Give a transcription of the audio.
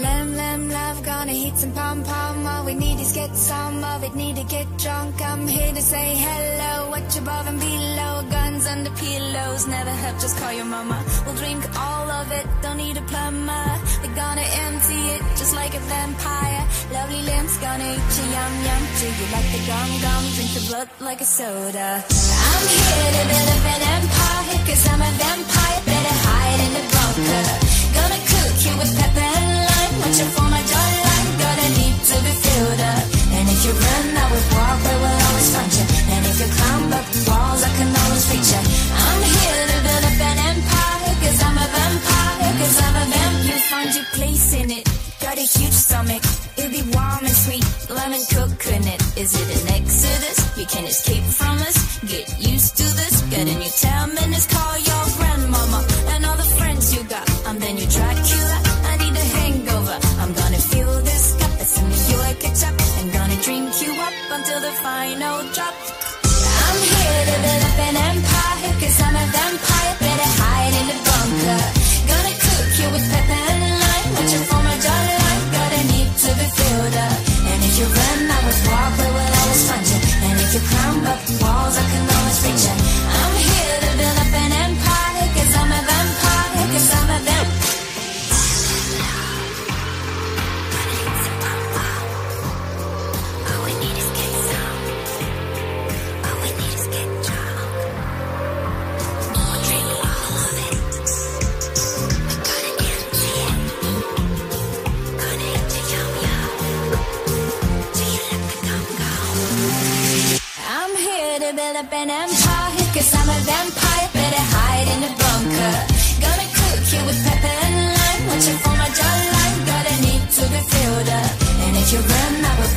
them love, gonna hit some pom pom. All we need is get some of it, need to get drunk. I'm here to say hello, watch above and below. Guns under pillows, never help, just call your mama. We'll drink all of it, don't need a plumber. We're gonna empty it just like a vampire. Lovely limbs, gonna eat you yum yum. Do you like the gum gum? Drink the blood like a soda. I'm here to build up an empire, cause I'm a vampire. Better hide a huge stomach, it'll be warm and sweet. Lemon coconut, is it an exodus? You can't escape from us, get used to this. Get a new 10 minutes, call your grandmama and all the friends you got. I'm the new Dracula, I need a hangover. I'm gonna fill this cup, it's a New York ketchup. I'm gonna drink you up until the final drop. I'm here to build up an empire, cause I'm a vampire. Build up an empire, cause I'm a vampire. Better hide in the bunker. Gonna cook you with pepper and lime. Watch out for my jawline, gotta need to be filled up. And if you run, I will